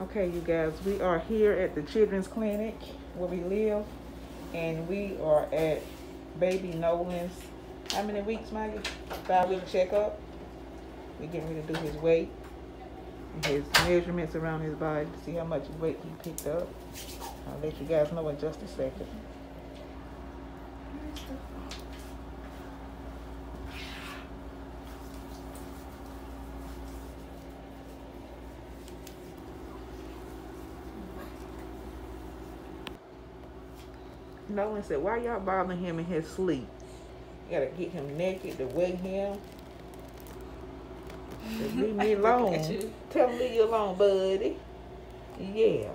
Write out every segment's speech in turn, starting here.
Okay, you guys, we are here at the Children's Clinic where we live, and we are at baby Nolan's. How many weeks, Maggie? Five week checkup. We're getting ready to do his weight, and his measurements around his body to see how much weight he picked up. I'll let you guys know in just a second. Nolan said, why y'all bothering him in his sleep? You gotta get him naked to wake him. Leave me alone. Tell him leave you alone, buddy. Yeah.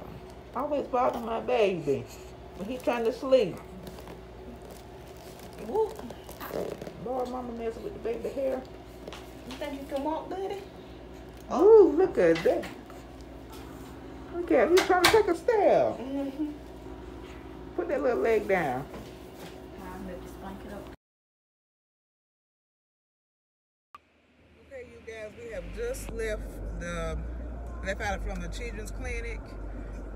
Always bother my baby when he trying to sleep. Whoop. Lord, mama messing with the baby hair. You think you can walk, buddy? Oh, look at that. Look at him. He's trying to take a step. Mm-hmm. Put that little leg down. Okay, you guys, we have just left the left out from the children's clinic,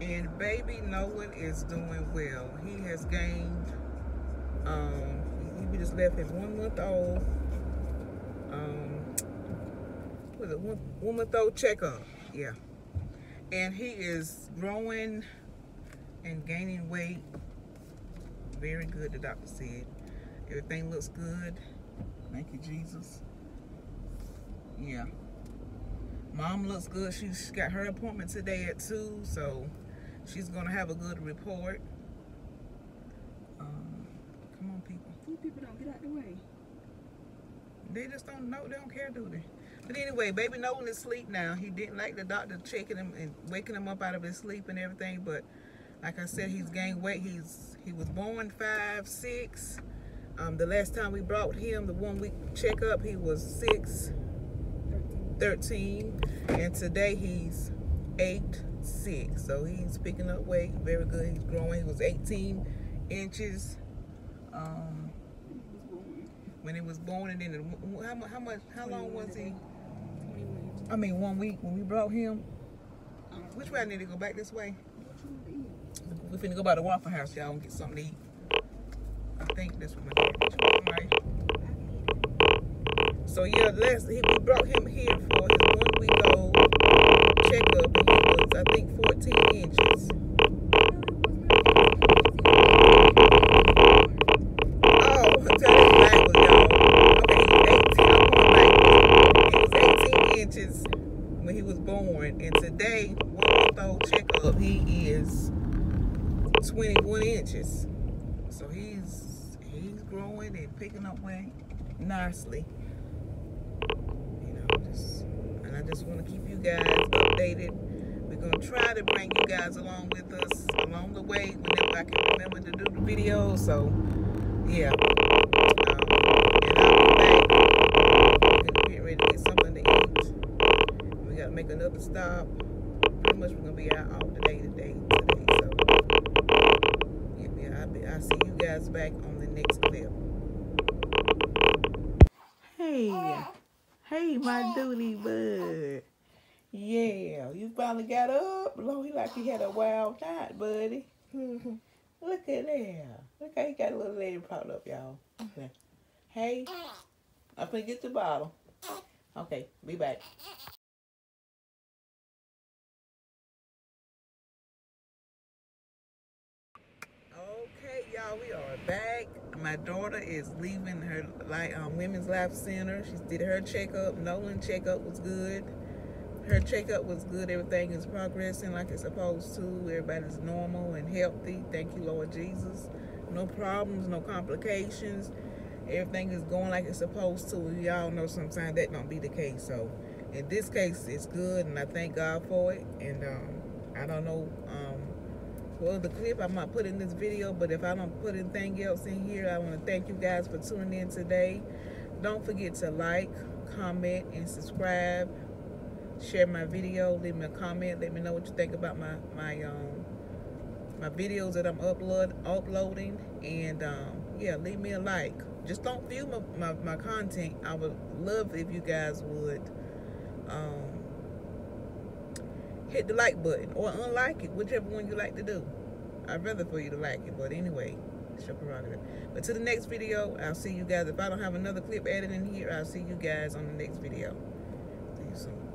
and baby Nolan is doing well. He has gained. Um, we just left his one month old. Um, was it one, one month old checkup? Yeah, and he is growing and gaining weight. Very good, the doctor said. Everything looks good. Thank you, Jesus. Yeah. Mom looks good. She's got her appointment today at 2, so she's going to have a good report. Um, come on, people. You people don't get out the way. They just don't know. They don't care, do they? But anyway, baby Nolan is asleep now. He didn't like the doctor checking him and waking him up out of his sleep and everything. But like I said, he's gained weight. He's he was born five six. Um, the last time we brought him, the one week checkup, he was six 13 and today he's 8 6 so he's picking up weight very good. He's growing. He was 18 inches um, when he was born. And then how, mu- how much how long was he? I mean one week when we brought him. Which way I need to go back this way we finna go by the Waffle House y'all and get something to eat I think that's what my dad is right so yeah, last he, we brought him here for his one week old checkup, and he was I think 14 inches. Oh, I'm telling you backwards, y'all. He was 18. I'm going backwards. He was 18 inches when he was born, and today, one month old checkup, he is 21 inches. So he's he's growing and picking up weight nicely you know, just and I just want to keep you guys updated. We're gonna try to bring you guys along with us along the way whenever I can remember to do the videos. So yeah, make another stop. Pretty much we're gonna be out all day today. Today, so yeah, yeah. I'll, see you guys back on the next clip. Hey. Hey, my duty bud. Yeah, you finally got up. Lord, he like he had a wild night, buddy. Mm-hmm. Look at that. Look how he got a little lady propped up, y'all. Mm-hmm. Hey, I'm gonna get the bottle. Okay, be back. Y'all, we are back. My daughter is leaving her like um, women's life center. She did her checkup. Nolan checkup was good. Her checkup was good. Everything is progressing like it's supposed to. Everybody's normal and healthy. Thank you, Lord Jesus. No problems, no complications. Everything is going like it's supposed to. Y'all know sometimes that don't be the case. So in this case, it's good, and I thank God for it. And um, I don't know. Um, well, the clip I might put in this video, but if I don't put anything else in here, I want to thank you guys for tuning in today. Don't forget to like, comment, and subscribe. Share my video. Leave me a comment. Let me know what you think about my my um my videos that I'm upload uploading. And um, yeah, leave me a like. Just don't view my, my, my content. I would love if you guys would. Um, hit the like button or unlike it, whichever one you like to do. I'd rather for you to like it, but anyway, it's your prerogative. But to the next video, I'll see you guys. If I don't have another clip added in here, I'll see you guys on the next video. See you soon.